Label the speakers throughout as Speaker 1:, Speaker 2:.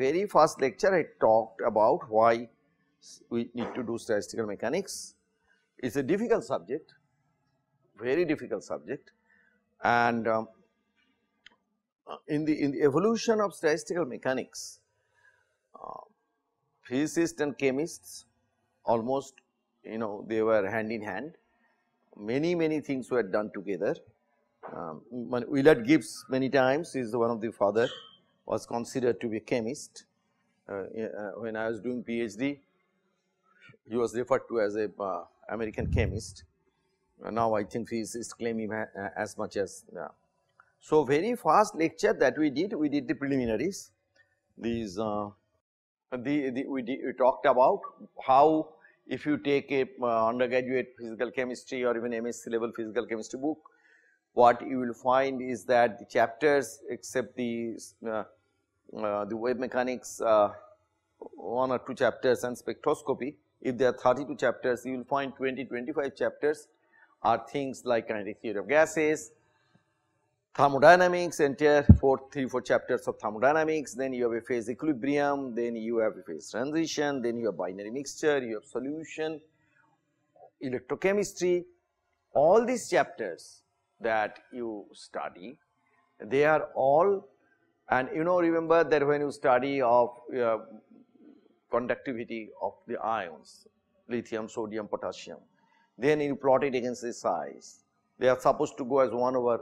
Speaker 1: very first lecture I talked about why we need to do statistical mechanics. It is a difficult subject, very difficult subject and um, uh, in the in the evolution of statistical mechanics, uh, physicists and chemists almost you know they were hand in hand. Many many things were done together. Um, Willard Gibbs many times is one of the father was considered to be a chemist. Uh, uh, when I was doing PhD, he was referred to as a uh, American chemist. now I think he is claiming as much as so, very fast lecture that we did, we did the preliminaries. These uh, the, the we, we talked about how if you take a uh, undergraduate physical chemistry or even MSc level physical chemistry book, what you will find is that the chapters except the uh, uh, the wave mechanics uh, one or two chapters and spectroscopy, if there are 32 chapters, you will find 20, 25 chapters are things like kinetic theory of gases, thermodynamics, entire 4, 3, 4 chapters of thermodynamics, then you have a phase equilibrium, then you have a phase transition, then you have binary mixture, you have solution, electrochemistry, all these chapters that you study, they are all and you know remember that when you study of uh, conductivity of the ions, lithium, sodium, potassium, then you plot it against the size they are supposed to go as 1 over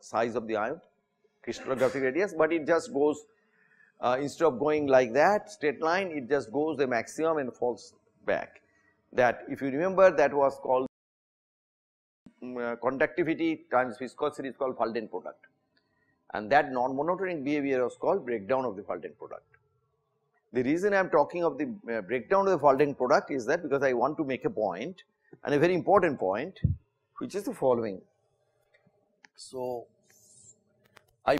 Speaker 1: size of the ion crystallographic radius, but it just goes uh, instead of going like that straight line it just goes the maximum and falls back. That if you remember that was called um, uh, conductivity times viscosity is called Walden product and that non-monotonic behavior was called breakdown of the Walden product. The reason I am talking of the uh, breakdown of the Walden product is that because I want to make a point and a very important point which is the following. So, I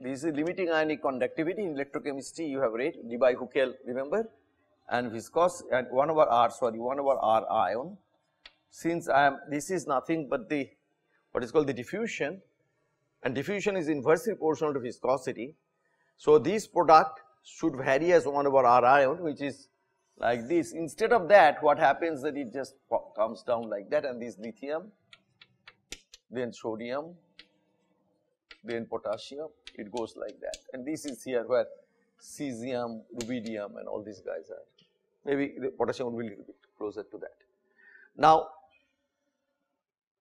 Speaker 1: this is limiting ionic conductivity in electrochemistry you have read Debye-Huckel remember and viscous and 1 over r sorry 1 over r ion since I am this is nothing but the what is called the diffusion and diffusion is inversely proportional to viscosity. So, this product should vary as 1 over r ion which is like this instead of that what happens that it just comes down like that and this lithium then sodium, then potassium, it goes like that. And this is here where cesium, rubidium and all these guys are. Maybe the potassium will be little bit closer to that. Now,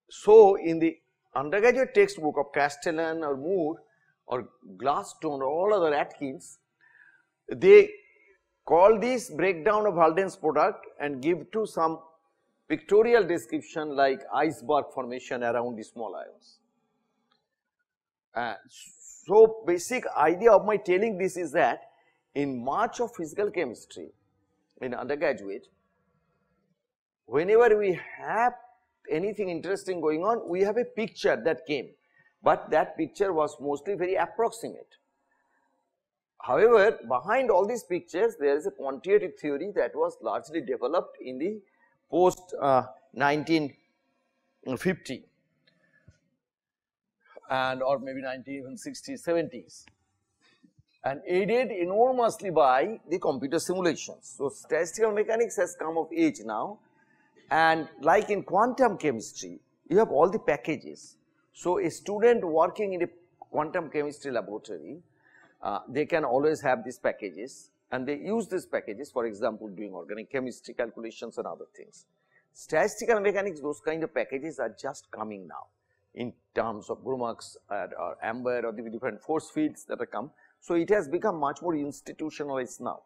Speaker 1: so in the undergraduate textbook of Castellan or Moore or Glasstone or all other Atkins, they call this breakdown of Walden's product and give to some pictorial description like iceberg formation around the small ions. Uh, so, basic idea of my telling this is that in much of physical chemistry in undergraduate, whenever we have anything interesting going on, we have a picture that came, but that picture was mostly very approximate. However, behind all these pictures, there is a quantitative theory that was largely developed in the post uh, 1950 and or maybe 1960s 70s and aided enormously by the computer simulations. So, statistical mechanics has come of age now and like in quantum chemistry you have all the packages. So, a student working in a quantum chemistry laboratory uh, they can always have these packages and they use these packages for example doing organic chemistry calculations and other things. Statistical mechanics those kind of packages are just coming now in terms of GROMACS or, or AMBER or the different force fields that are come. So, it has become much more institutionalized now.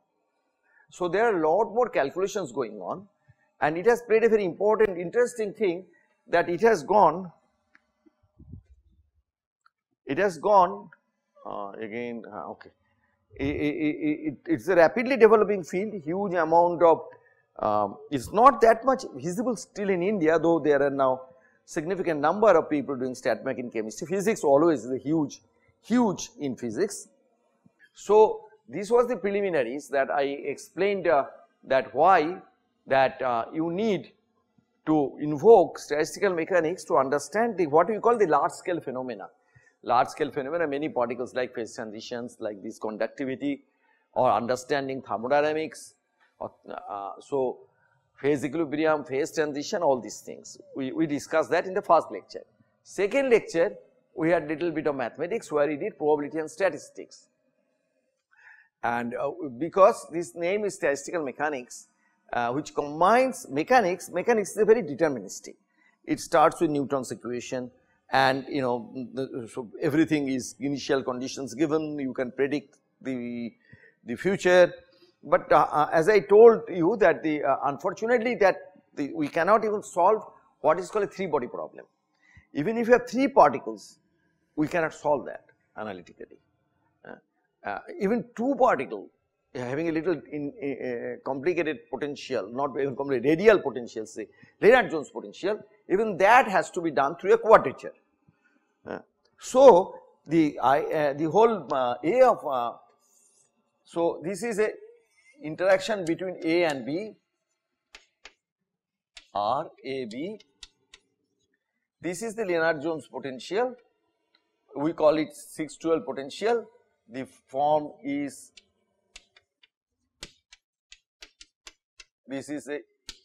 Speaker 1: So, there are a lot more calculations going on and it has played a very important interesting thing that it has gone it has gone uh, again uh, okay it, is a rapidly developing field, huge amount of, um, it's not that much visible still in India, though there are now significant number of people doing stat mech in chemistry. Physics always is a huge, huge in physics. So, this was the preliminaries that I explained uh, that why that uh, you need to invoke statistical mechanics to understand the what we call the large scale phenomena large scale phenomena many particles like phase transitions like this conductivity or understanding thermodynamics. Or, uh, so, phase equilibrium, phase transition all these things. We, we discussed that in the first lecture. Second lecture we had a little bit of mathematics where we did probability and statistics. And uh, because this name is statistical mechanics uh, which combines mechanics, mechanics is very deterministic. It starts with Newton's equation and you know the, so everything is initial conditions given, you can predict the, the future. But uh, uh as I told you that the uh, unfortunately that the, we cannot even solve what is called a 3 body problem. Even if you have 3 particles, we cannot solve that analytically. Uh, even 2 particle having a little in, uh, complicated potential, not even complicated, radial potential say, Lennard-Jones potential, even that has to be done through a quadrature. Uh, so, the, uh, the whole uh, A of, uh, so this is a interaction between A and B, R, A, B. This is the Lennard-Jones potential, we call it 612 potential, the form is this is a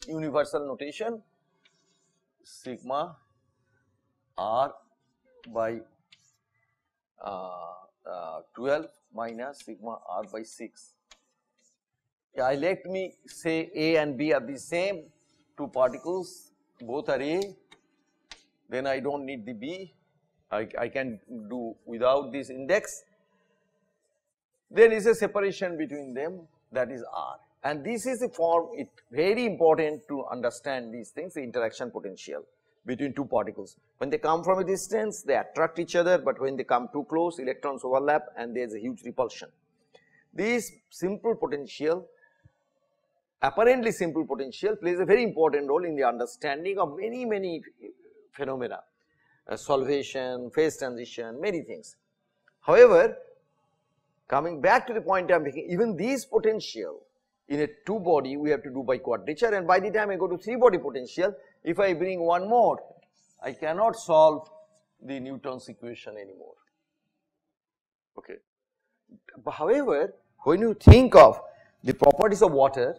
Speaker 1: universal notation. Sigma r by uh, uh, 12 minus sigma r by 6. Yeah, let me say A and B are the same two particles. Both are A. Then I do not need the B. I, I can do without this index. There is a separation between them. That is R and this is the form it very important to understand these things the interaction potential between two particles. When they come from a distance they attract each other but when they come too close electrons overlap and there is a huge repulsion. This simple potential apparently simple potential plays a very important role in the understanding of many many phenomena uh, solvation, phase transition many things. However, coming back to the point I am making even these potential in a two body we have to do by quadrature and by the time I go to three body potential if I bring one more I cannot solve the Newton's equation anymore. Okay. However, when you think of the properties of water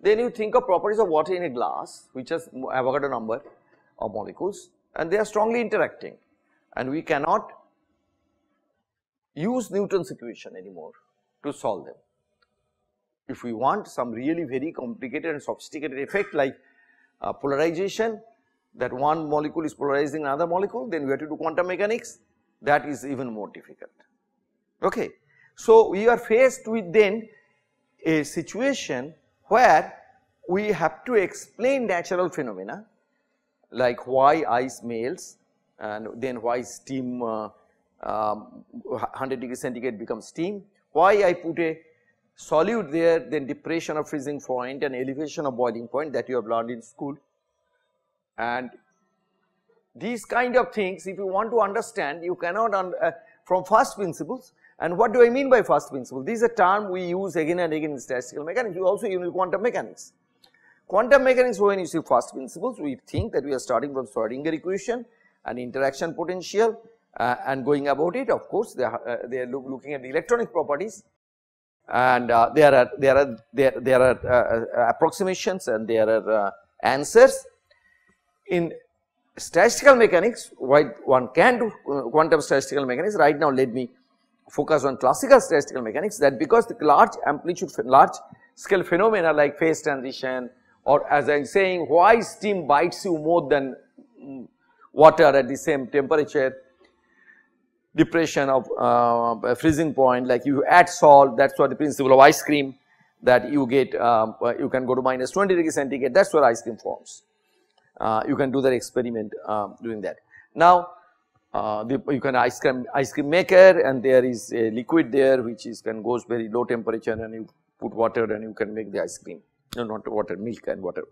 Speaker 1: then you think of properties of water in a glass which has Avogadro number of molecules and they are strongly interacting. And we cannot use Newton's equation anymore to solve them if we want some really very complicated and sophisticated effect like uh, polarization that one molecule is polarizing another molecule then we have to do quantum mechanics that is even more difficult. Okay. So, we are faced with then a situation where we have to explain natural phenomena like why ice melts and then why steam uh, um, 100 degree centigrade becomes steam, why I put a solute there then depression of freezing point and elevation of boiling point that you have learned in school. And these kind of things if you want to understand you cannot uh, from first principles. And what do I mean by first principle? This is a term we use again and again in statistical mechanics, we also use quantum mechanics. Quantum mechanics when you see first principles we think that we are starting from Schrodinger equation and interaction potential uh, and going about it. Of course they are, uh, they are look, looking at the electronic properties and uh, there are there are there, there are uh, uh, approximations and there are uh, answers. In statistical mechanics why one can do quantum statistical mechanics right now let me focus on classical statistical mechanics that because the large amplitude large scale phenomena like phase transition or as I am saying why steam bites you more than mm, water at the same temperature depression of uh, freezing point like you add salt that is what the principle of ice cream that you get um, uh, you can go to minus 20 degree centigrade that is where ice cream forms. Uh, you can do that experiment um, doing that. Now uh, you can ice cream ice cream maker and there is a liquid there which is can goes very low temperature and you put water and you can make the ice cream no not water milk and water.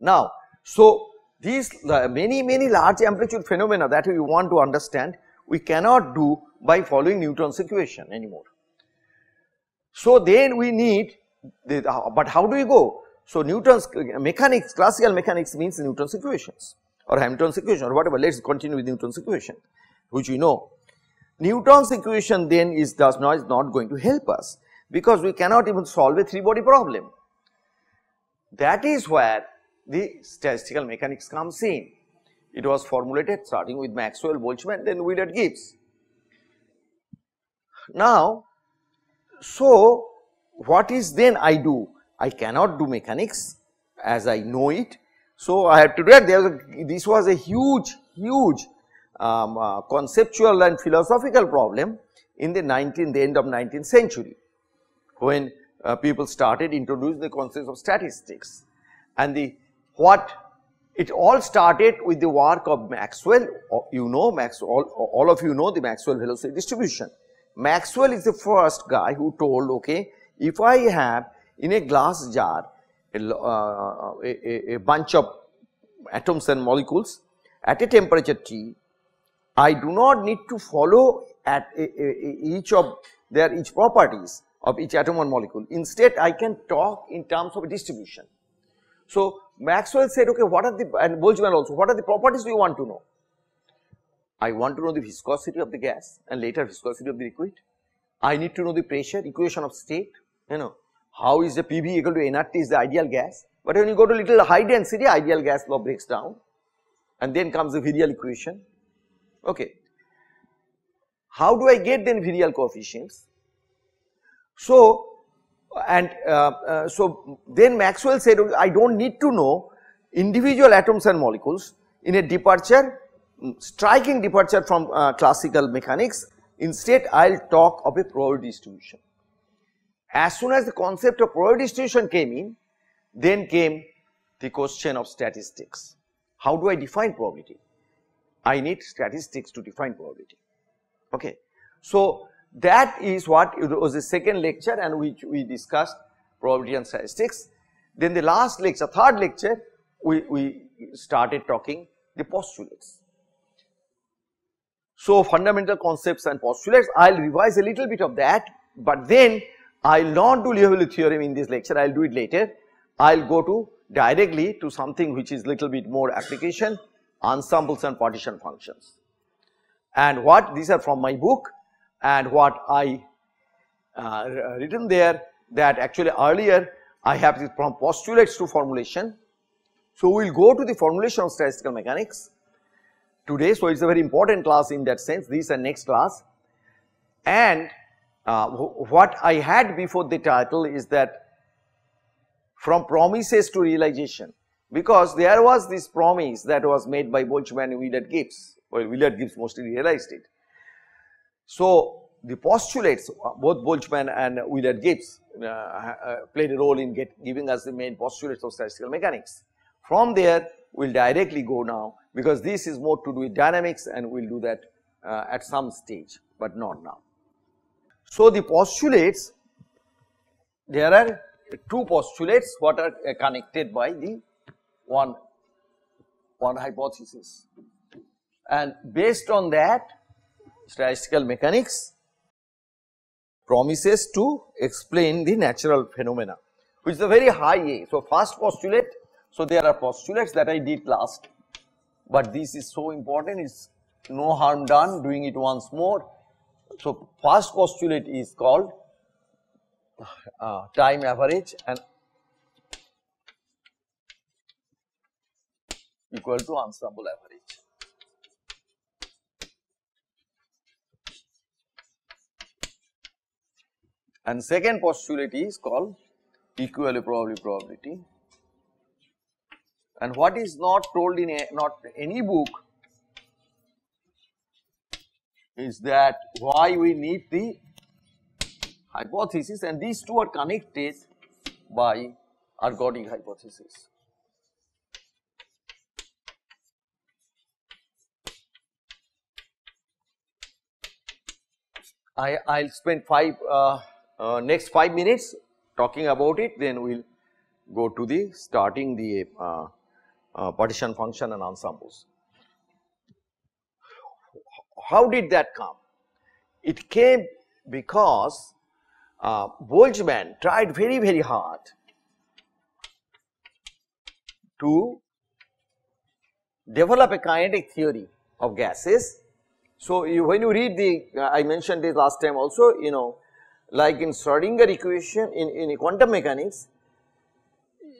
Speaker 1: Now so these many many large amplitude phenomena that we want to understand we cannot do by following Newton's equation anymore. So then we need the, uh, but how do we go? So Newton's mechanics classical mechanics means Newton's equations or Hamilton's equation or whatever let us continue with Newton's equation which we know. Newton's equation then is does not is not going to help us because we cannot even solve a three body problem. That is where the statistical mechanics comes in. It was formulated starting with Maxwell, Boltzmann then Willard Gibbs. Now, so what is then I do? I cannot do mechanics as I know it. So, I have to do that there was a, this was a huge huge um, uh, conceptual and philosophical problem in the 19th the end of 19th century when uh, people started introducing the concepts of statistics and the what it all started with the work of Maxwell you know Maxwell all, all of you know the Maxwell velocity distribution. Maxwell is the first guy who told okay if I have in a glass jar a, uh, a, a bunch of atoms and molecules at a temperature T, I do not need to follow at a, each of their each properties of each atom or molecule. Instead, I can talk in terms of distribution. So, Maxwell said, okay, what are the, and Boltzmann also, what are the properties we want to know? I want to know the viscosity of the gas and later viscosity of the liquid. I need to know the pressure, equation of state, you know, how is the PV equal to nRT is the ideal gas. But when you go to little high density, ideal gas law breaks down and then comes the virial equation. Okay. How do I get then virial coefficients? So, and uh, uh, so then Maxwell said I do not need to know individual atoms and molecules in a departure striking departure from uh, classical mechanics instead I will talk of a probability distribution. As soon as the concept of probability distribution came in then came the question of statistics. How do I define probability? I need statistics to define probability. Okay. So, that is what it was the second lecture and which we discussed probability and statistics. Then the last lecture, third lecture, we, we started talking the postulates. So, fundamental concepts and postulates, I will revise a little bit of that, but then I will not do Liouville theorem in this lecture, I will do it later. I will go to directly to something which is little bit more application ensembles and partition functions. And what these are from my book and what I uh, written there that actually earlier I have this from postulates to formulation. So, we will go to the formulation of statistical mechanics today. So, it is a very important class in that sense this and next class and uh, what I had before the title is that from promises to realization because there was this promise that was made by Boltzmann and Willard Gibbs, well Willard Gibbs mostly realized it. So, the postulates both Boltzmann and Willard Gibbs uh, uh, played a role in get, giving us the main postulates of statistical mechanics. From there we will directly go now because this is more to do with dynamics and we will do that uh, at some stage, but not now. So, the postulates there are two postulates what are uh, connected by the one, one hypothesis. And based on that statistical mechanics promises to explain the natural phenomena which is a very high A. So, first postulate, so there are postulates that I did last, but this is so important is no harm done doing it once more. So, first postulate is called uh, time average and equal to ensemble average. And second postulate is called equivalent probability and what is not told in a, not any book is that why we need the hypothesis and these two are connected by ergodic hypothesis. I I'll spend five uh, uh, next five minutes talking about it. Then we'll go to the starting the uh, uh partition function and ensembles. How did that come? It came because uh, Boltzmann tried very very hard to develop a kinetic theory of gases. So, you, when you read the, uh, I mentioned this last time also, you know, like in Schrodinger equation in, in quantum mechanics,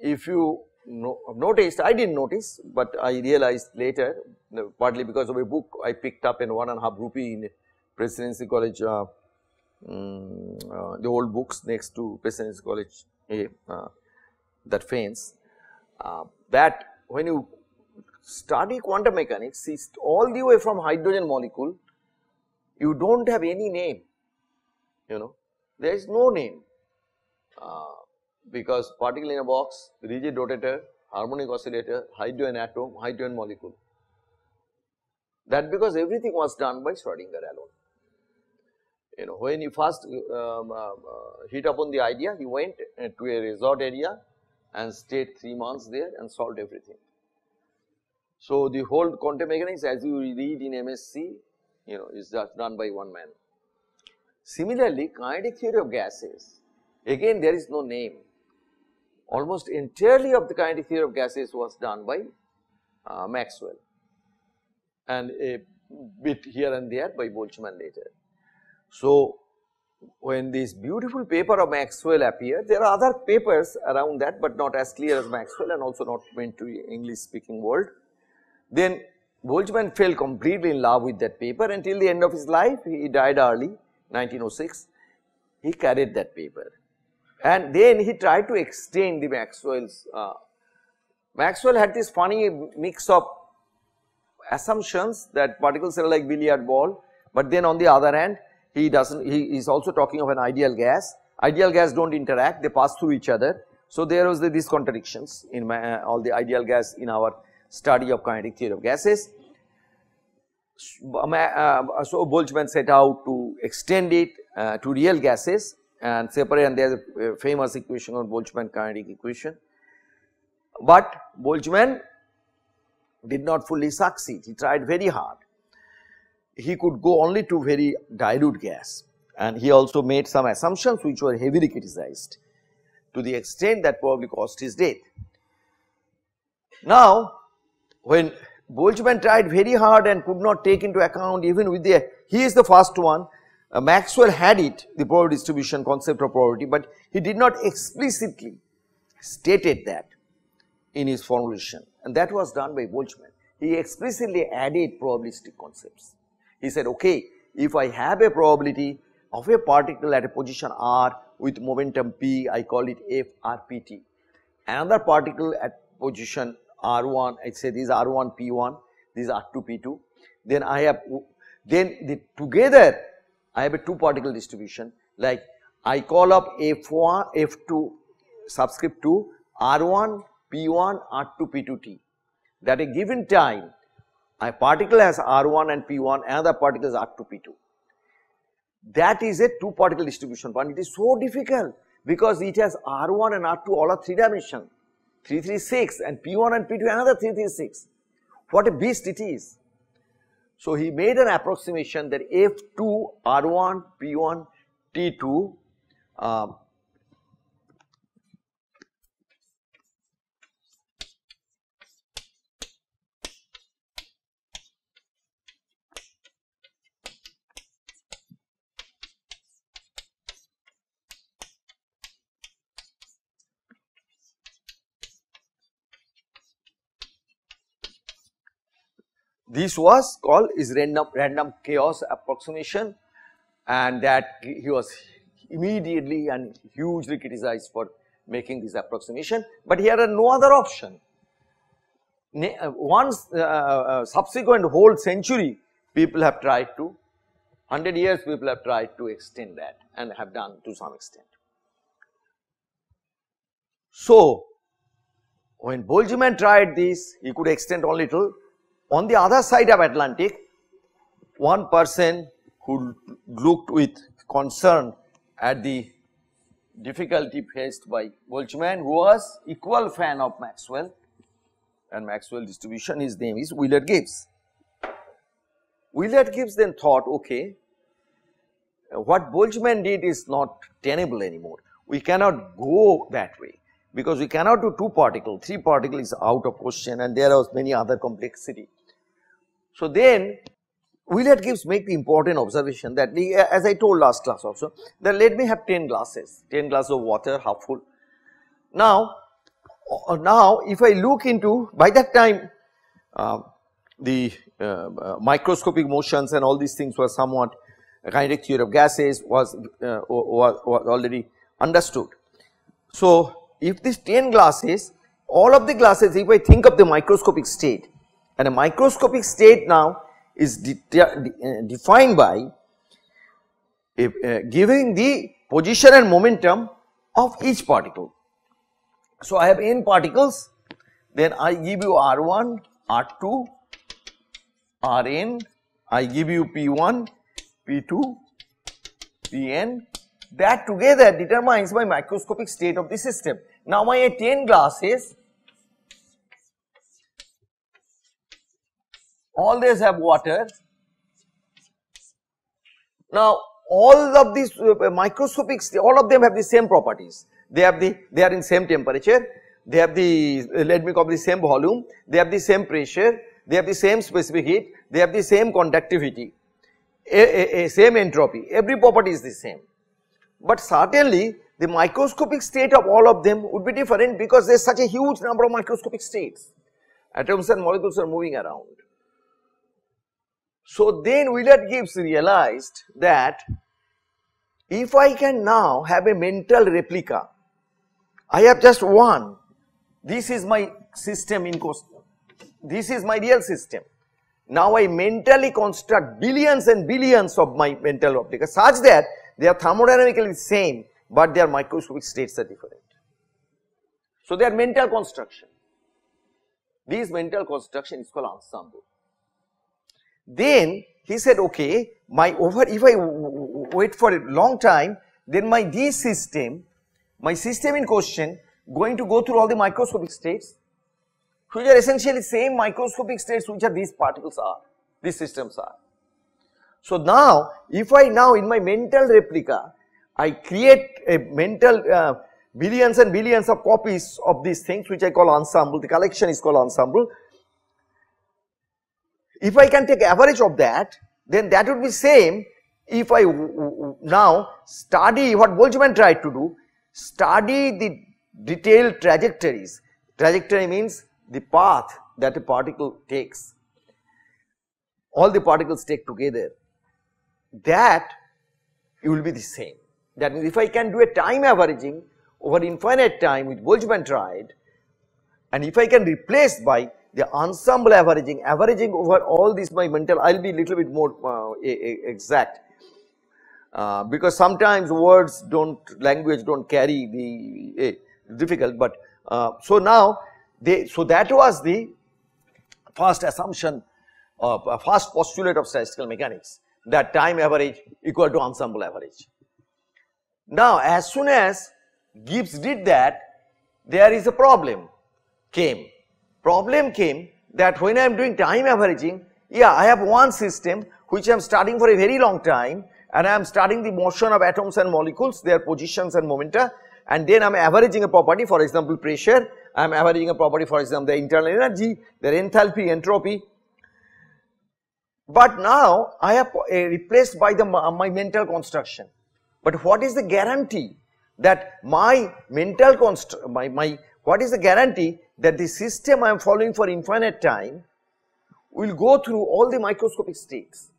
Speaker 1: if you no, noticed, I did not notice, but I realized later, partly because of a book I picked up in one and a half rupee in Presidency College, uh, um, uh, the old books next to Presidency College, uh, that faints, uh, that when you study quantum mechanics, see all the way from hydrogen molecule, you do not have any name, you know, there is no name uh, because particle in a box, rigid rotator, harmonic oscillator, hydrogen atom, hydrogen molecule. That because everything was done by Schrodinger alone. You know, when he first um, uh, uh, hit upon the idea, he went to a resort area and stayed 3 months there and solved everything. So, the whole quantum mechanics as you read in MSc, you know, is just done by one man. Similarly, kinetic theory of gases, again there is no name. Almost entirely of the kinetic theory of gases was done by uh, Maxwell and a bit here and there by Boltzmann later. So, when this beautiful paper of Maxwell appeared, there are other papers around that, but not as clear as Maxwell and also not meant to English speaking world. Then Boltzmann fell completely in love with that paper until the end of his life, he died early 1906, he carried that paper and then he tried to extend the Maxwell's, uh, Maxwell had this funny mix of assumptions that particles are like billiard ball, but then on the other hand he doesn't, he is also talking of an ideal gas, ideal gas do not interact, they pass through each other. So, there was the, these contradictions in my, uh, all the ideal gas in our study of kinetic theory of gases. So Boltzmann set out to extend it uh, to real gases and separate and there is a famous equation on Boltzmann kinetic equation. But Boltzmann did not fully succeed, he tried very hard. He could go only to very dilute gas and he also made some assumptions which were heavily criticized to the extent that probably caused his death. Now, when Boltzmann tried very hard and could not take into account even with the, he is the first one, uh, Maxwell had it, the probability distribution concept of probability, but he did not explicitly stated that in his formulation and that was done by Boltzmann. He explicitly added probabilistic concepts. He said, okay, if I have a probability of a particle at a position r with momentum p, I call it FRPT. Another particle at position R1, I say these R1, P1, these R2, P2. Then I have, then the, together I have a two particle distribution like I call up F1, F2 subscript 2, R1, P1, R2, P2T. That a given time a particle has R1 and P1, another particle is R2, P2. That is a two particle distribution but it is so difficult because it has R1 and R2 all are three dimension 336 and P1 and P2 another 336. What a beast it is. So, he made an approximation that F2 R1 P1 T2 um, This was called is random, random chaos approximation and that he was immediately and hugely criticized for making this approximation, but he had no other option. Uh, once uh, uh, subsequent whole century people have tried to, 100 years people have tried to extend that and have done to some extent. So, when Boltzmann tried this, he could extend only to on the other side of Atlantic, one person who looked with concern at the difficulty faced by Boltzmann who was equal fan of Maxwell and Maxwell distribution his name is Willard Gibbs. Willard Gibbs then thought okay what Boltzmann did is not tenable anymore we cannot go that way because we cannot do two particle three particle is out of question and there was many other complexity. So, then Willard Gibbs make the important observation that the, as I told last class also that let me have 10 glasses, 10 glasses of water half full. Now, uh, now if I look into by that time uh, the uh, uh microscopic motions and all these things were somewhat kinetic theory of gases was, uh, was, was already understood. So, if these 10 glasses all of the glasses if I think of the microscopic state and a microscopic state now is de de uh, defined by uh, giving the position and momentum of each particle. So, I have n particles then I give you R1, R2, Rn, I give you P1, P2, Pn that together determines my microscopic state of the system. Now my 10 glasses all these have water. Now all of these uh, microscopic all of them have the same properties. They have the they are in same temperature, they have the uh, let me call the same volume, they have the same pressure, they have the same specific heat, they have the same conductivity, a, a, a same entropy, every property is the same. But certainly the microscopic state of all of them would be different because there is such a huge number of microscopic states. Atoms and molecules are moving around. So then Willard Gibbs realized that if I can now have a mental replica, I have just one, this is my system in this is my real system. Now I mentally construct billions and billions of my mental replicas such that they are thermodynamically same but their microscopic states are different. So they are mental construction. This mental construction is called ensemble. Then he said, okay, my over, if I wait for a long time, then my D system, my system in question, going to go through all the microscopic states, which are essentially same microscopic states which are these particles are, these systems are. So now, if I now in my mental replica, I create a mental uh, billions and billions of copies of these things which I call ensemble, the collection is called ensemble, if I can take average of that, then that would be same if I now study what Boltzmann tried to do, study the detailed trajectories. Trajectory means the path that a particle takes. All the particles take together. That will be the same. That means if I can do a time averaging over infinite time with Boltzmann tried and if I can replace by the ensemble averaging, averaging over all these my mental, I will be a little bit more uh, exact. Uh, because sometimes words don't, language don't carry the eh, difficult, but uh, so now they, so that was the first assumption a first postulate of statistical mechanics that time average equal to ensemble average. Now as soon as Gibbs did that, there is a problem came Problem came that when I am doing time averaging, yeah, I have one system which I am studying for a very long time and I am studying the motion of atoms and molecules, their positions and momenta and then I am averaging a property for example pressure, I am averaging a property for example the internal energy, their enthalpy, entropy. But now I have uh, replaced by the my mental construction. But what is the guarantee that my mental const my, my what is the guarantee that the system I am following for infinite time will go through all the microscopic states.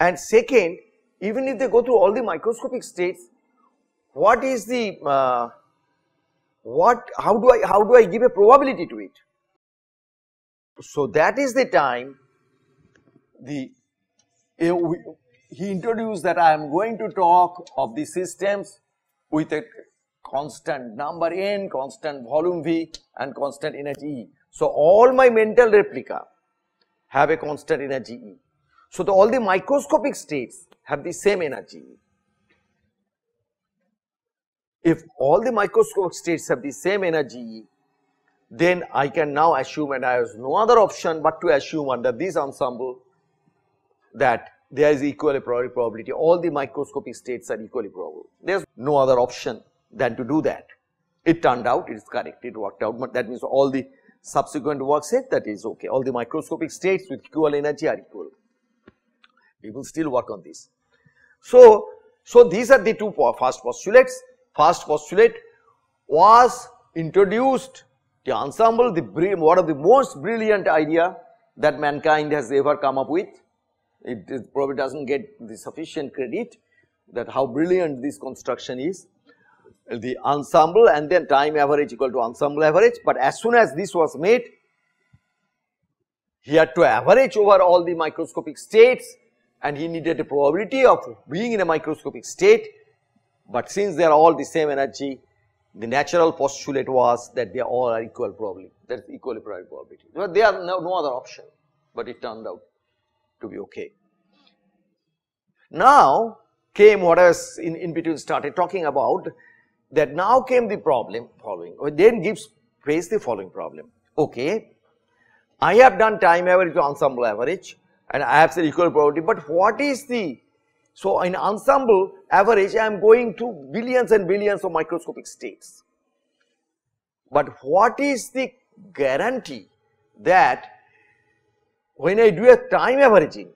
Speaker 1: And second, even if they go through all the microscopic states, what is the, uh, what, how do I, how do I give a probability to it? So that is the time the, uh, we, he introduced that I am going to talk of the systems with a constant number n, constant volume v and constant energy E. So, all my mental replica have a constant energy E. So, the, all the microscopic states have the same energy E. If all the microscopic states have the same energy E, then I can now assume and I have no other option but to assume under this ensemble that there is equally probability all the microscopic states are equally probable. There is no other option than to do that. It turned out it is correct, it worked out, but that means all the subsequent work said that is okay. All the microscopic states with equal energy are equal. We will still work on this. So, so these are the two first postulates. First postulate was introduced the ensemble, the one of the most brilliant idea that mankind has ever come up with. It, it probably doesn't get the sufficient credit that how brilliant this construction is the ensemble and then time average equal to ensemble average, but as soon as this was made, he had to average over all the microscopic states and he needed a probability of being in a microscopic state, but since they are all the same energy, the natural postulate was that they all are equal probability, that is equally probability. But there are no, no other option, but it turned out to be okay. Now came what I was in, in between started talking about that now came the problem following, then Gibbs face the following problem. Okay, I have done time average ensemble average and I have said equal probability, but what is the, so in ensemble average I am going to billions and billions of microscopic states. But what is the guarantee that when I do a time averaging,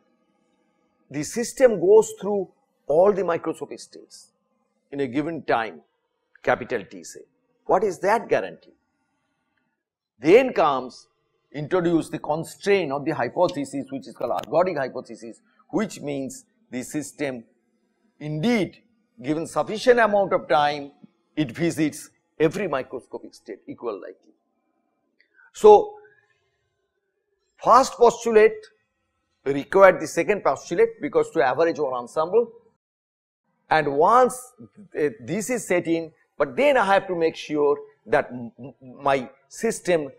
Speaker 1: the system goes through all the microscopic states in a given time capital T say. What is that guarantee? Then comes introduce the constraint of the hypothesis which is called ergodic hypothesis which means the system indeed given sufficient amount of time it visits every microscopic state equal likely. So, first postulate required the second postulate because to average over ensemble and once eh, this is set in but then I have to make sure that my system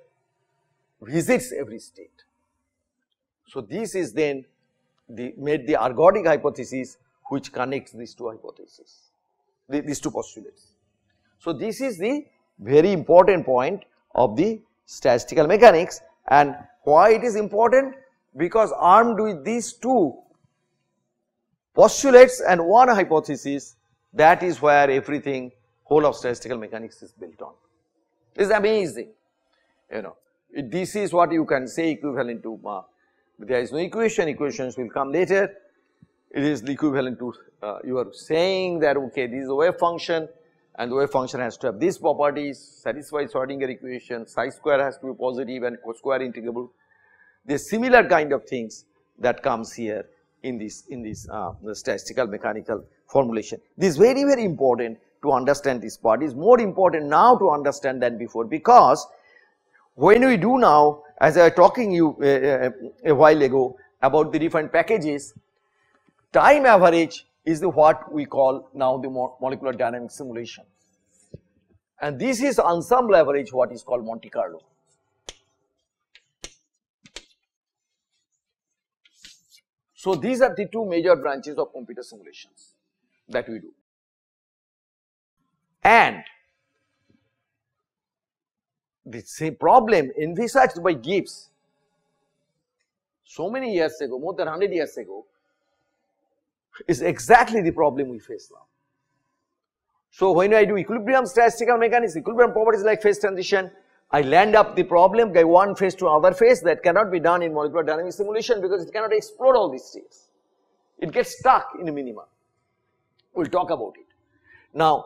Speaker 1: visits every state. So this is then the made the ergodic hypothesis which connects these two hypotheses, the, these two postulates. So this is the very important point of the statistical mechanics and why it is important because armed with these two postulates and one hypothesis that is where everything whole of statistical mechanics is built on. It's amazing, you know. This is what you can say equivalent to, uh, there is no equation, equations will come later. It is equivalent to, uh, you are saying that okay, this is a wave function and the wave function has to have these properties, satisfy Schrodinger equation, psi square has to be positive and co-square integrable. There similar kind of things that comes here in this, in this uh, statistical mechanical formulation. This is very, very important to understand this part is more important now to understand than before. Because when we do now as I was talking you uh, a while ago about the different packages time average is the what we call now the molecular dynamic simulation. And this is ensemble average what is called Monte Carlo. So these are the two major branches of computer simulations that we do and the same problem envisaged by Gibbs so many years ago, more than 100 years ago, is exactly the problem we face now. So when I do equilibrium statistical mechanics, equilibrium properties like phase transition, I land up the problem by one phase to another phase that cannot be done in molecular dynamic simulation because it cannot explore all these states. It gets stuck in a minima. We'll talk about it. Now,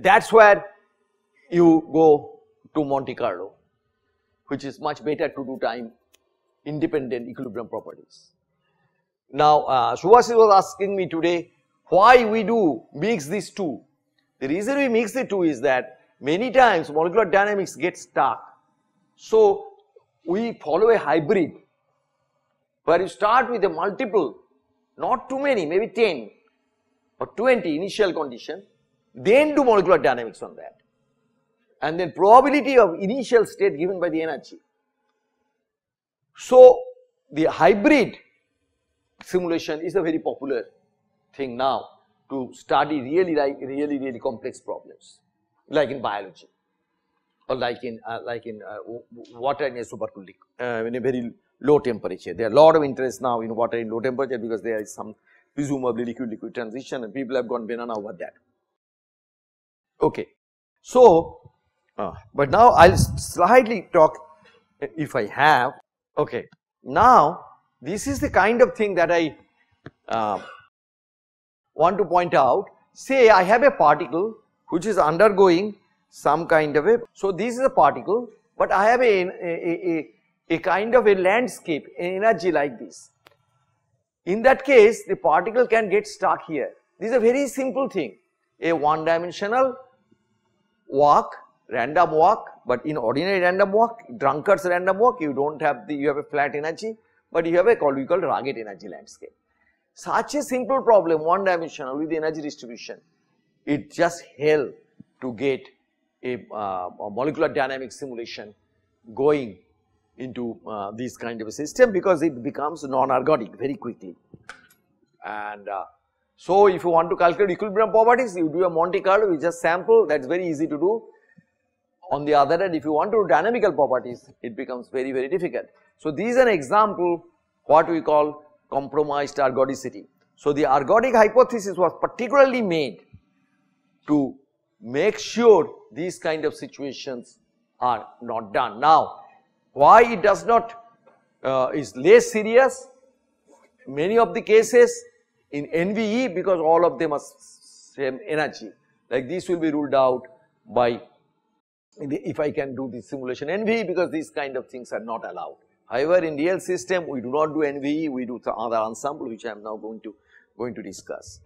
Speaker 1: that's where you go to Monte Carlo, which is much better to do time independent equilibrium properties. Now, uh, was asking me today why we do mix these two. The reason we mix the two is that many times molecular dynamics gets stuck. So, we follow a hybrid where you start with a multiple, not too many, maybe 10 or 20 initial condition then do molecular dynamics on that and then probability of initial state given by the energy. So, the hybrid simulation is a very popular thing now to study really like really really complex problems like in biology or like in uh, like in uh, water in a supercooled uh, in a very low temperature. There are a lot of interest now in water in low temperature because there is some presumably liquid liquid transition and people have gone banana over that. Okay. So, Uh, but now I will slightly talk if I have. Okay. Now, this is the kind of thing that I uh, want to point out. Say I have a particle which is undergoing some kind of a, so this is a particle, but I have a, a, a, a kind of a landscape, an energy like this. In that case, the particle can get stuck here. This is a very simple thing, a one dimensional walk, random walk, but in ordinary random walk, drunkard's random walk, you don't have the, you have a flat energy, but you have a called, we call rugged energy landscape. Such a simple problem, one dimensional with energy distribution, it just hell to get a, uh, a molecular dynamic simulation going into uh, this kind of a system because it becomes non-ergodic very quickly. And uh, so, if you want to calculate equilibrium properties, you do a Monte Carlo, you just sample, that is very easy to do. On the other hand, if you want to do dynamical properties, it becomes very, very difficult. So, this is an example what we call compromised ergodicity. So, the ergodic hypothesis was particularly made to make sure these kind of situations are not done. Now, why it does not uh, is less serious? Many of the cases in NVE because all of them are same energy like this will be ruled out by if I can do the simulation NVE because these kind of things are not allowed. However, in real system we do not do NVE, we do the other ensemble which I am now going to going to discuss.